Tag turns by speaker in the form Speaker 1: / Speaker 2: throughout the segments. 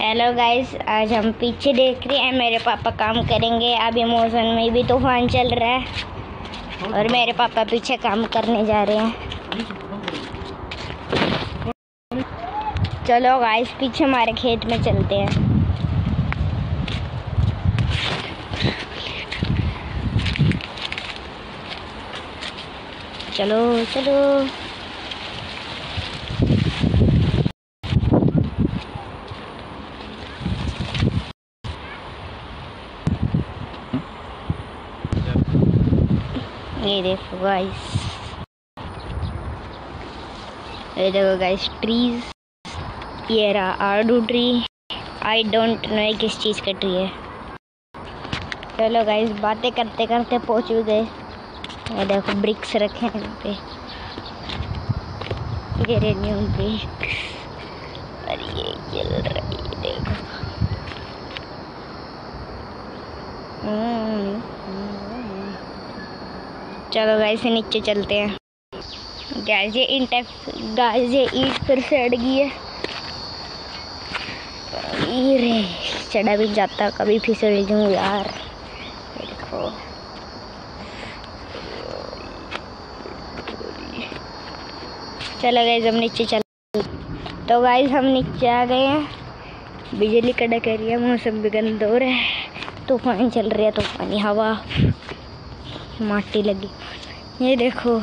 Speaker 1: Hello guys आज हम पीछे देख रहे हैं। मेरे पापा काम करेंगे। अभी मौसम में भी तूफ़ान चल रहा है और मेरे पापा पीछे काम करने जा रहे हैं। चलो गाइस पीछे हमारे खेत में चलते हैं। चलो चलो। ये देखो गाइस ये देखो गाइस ट्रीज ये रहा आडू ट्री आई डोंट नो ये किस चीज़ का ट्री है चलो गाइस बातें करते करते पहुँच भी गए ये देखो ब्रिक्स रखे हैं यहाँ पे। ये न्यू ब्रिक्स और ये चल रही है देखो। हम्म, हम्म। चलो गाइस नीचे चलते हैं। गैस ये ईंट गाइस ये ईंट फिर से अड़ गई है। रे, चढ़ा भी जाता, कभी फिसल जाऊँ यार। देखो। चलो गाइस हम नीचे चल तो गाइस हम नीचे आ गए हैं। बिजली कड़क रही है, मौसम भी गंद रहा है। तूफ़ान चल रहा है, तूफानी हवा। माटी लगी। ये देखो।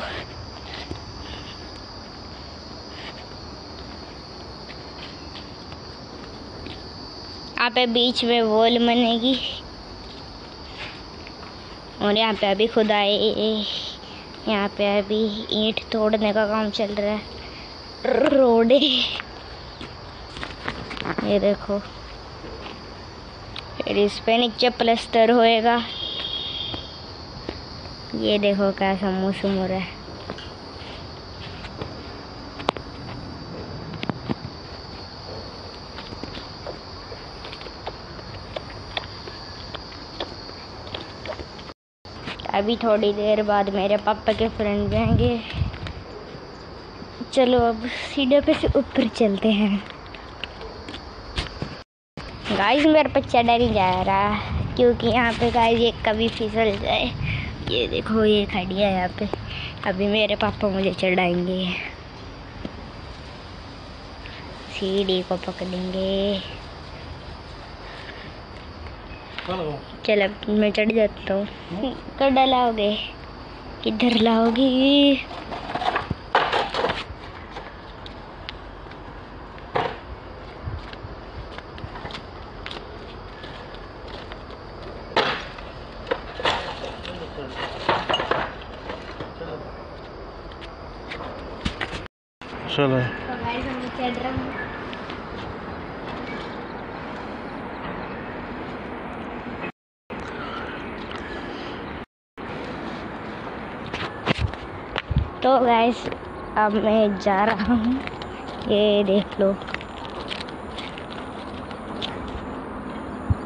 Speaker 1: यहाँ पे बीच में वॉल बनेगी। और यहाँ पे अभी खुदाई यहाँ पे अभी ईंट तोड़ने का काम चल रहा है। रोडे। ये देखो। फिर इस पे नीचे प्लस्तर होएगा। ये देखो कैसा मौसम हो रहा है। अभी थोड़ी देर बाद मेरे पापा के फ्रेंड जाएँगे। चलो अब सीढ़े पे से ऊपर चलते हैं। गाइस मेरे पे चढ़ा नहीं जा रहा क्योंकि यहाँ पे गाइस ये कभी फिसल जाए। ये देखो ये खड़ी है यहाँ पे। अभी मेरे पापा मुझे चढ़ाएँगे। सीढ़ी को पकड़ेंगे। चल अब मैं चढ़ जाता हूँ। कड़ा लाओगे? किधर लाओगे?
Speaker 2: चलो।
Speaker 1: तो गाइस अब मैं जा रहा हूँ। ये देख लो।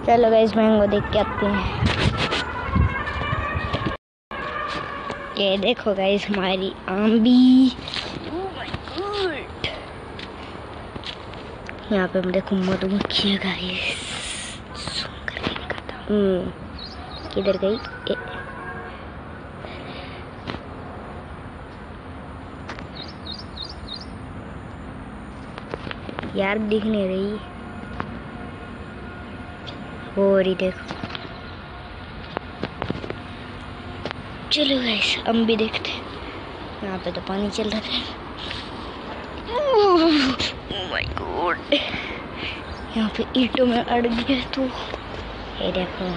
Speaker 1: चलो गाइस मैंगो देख के आते हैं। ये देखो गाइस हमारी आम भी यहाँ पे हम देखो मधुमक्खी है गाइस हम्म। किधर गई। ए, यार दिख नहीं रही। हो रही देखो। चलो गाइस हम भी देखते हैं। यहाँ पे तो पानी चल रहा है। माय गॉड यहाँ पे ईंटों में अड़ गया तो। ये देखो।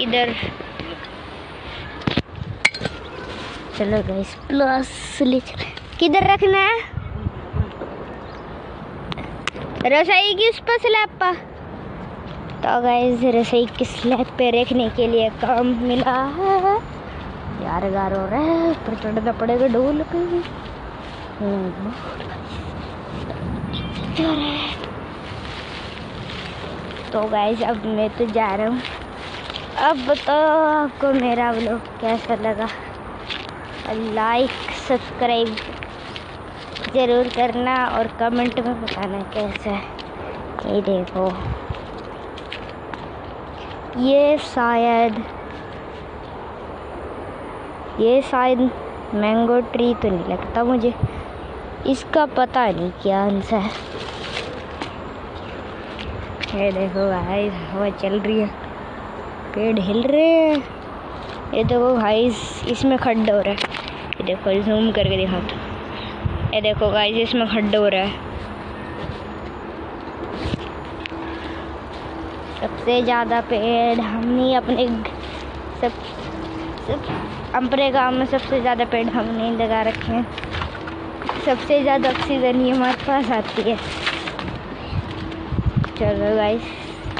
Speaker 1: इधर। चलो गाइस प्लस ले किधर रखना है? रसोई की उस पर स्लैब पर। तो गाइस रसोई की स्लैब पे रखने के लिए काम मिला है। यार गार हो रहा है पर चढ़ना पड़ेगा पे। हम्म। तो गाइस अब मैं तो जा रहा हूँ। अब बताओ आपको मेरा व्लॉग कैसा लगा? लाइक सब्सक्राइब ज़रूर करना और कमेंट में बताना कैसा है। ये देखो। ये शायद ये शायद मैंगो ट्री तो नहीं लगता मुझे। इसका पता नहीं क्या आंसर है। ये देखो भाई हवा चल रही है। पेड़ हिल रहे हैं। ये देखो भाई इसमें खड्डा हो रहा है। ये देखो जूम करके दिखाता ये देखो गाइस इसमें खड्डा हो रहा है। सबसे ज़्यादा पेड़ हमने अपने सब सब अपने गाँव में सबसे ज़्यादा पेड़ हमने लगा रखे हैं। सबसे ज़्यादा ऑक्सीजन ही हमारे पास आती है। चलो गाइस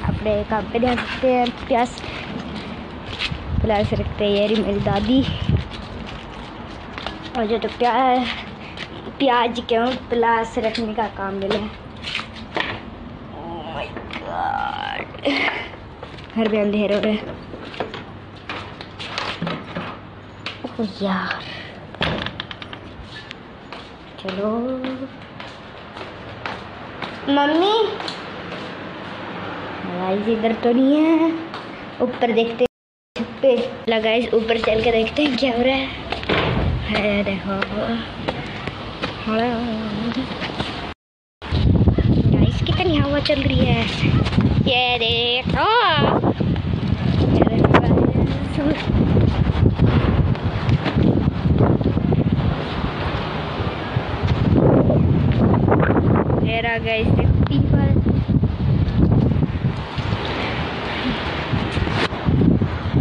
Speaker 1: अपने काम पे ध्यान रखते हैं प्यास प्यास रखते हैं यारी मेरी दादी। और जो तो प्याज प्याज क्यों प्लास रखने का काम मिला oh घर पे अंधेर हो रहे यार। चलो। मम्मी। गाइस इधर तो नहीं है। ऊपर देखते पे लगा ऊपर चल के देखते हैं क्या हो रहा है। है, देखो। गाइस कितनी हवा चल रही है ये देखो मेरा गाइस पीपल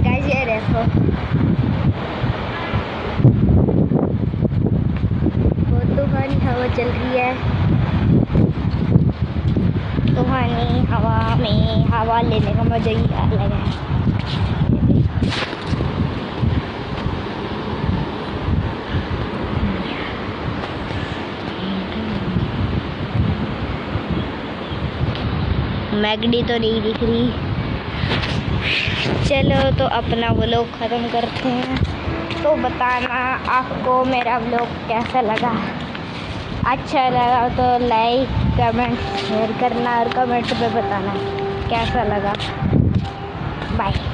Speaker 1: गाइस ये देखो। बहुत तूफानी हवा चल रही है। तूफानी हवा में हवा लेने का मज़ा ही अलग है मैगडी तो नहीं दिख रही। चलो तो अपना व्लॉग ख़त्म करते हैं। तो बताना आपको मेरा व्लॉग कैसा लगा। अच्छा लगा तो लाइक कमेंट शेयर करना और कमेंट पे बताना। कैसा लगा? बाय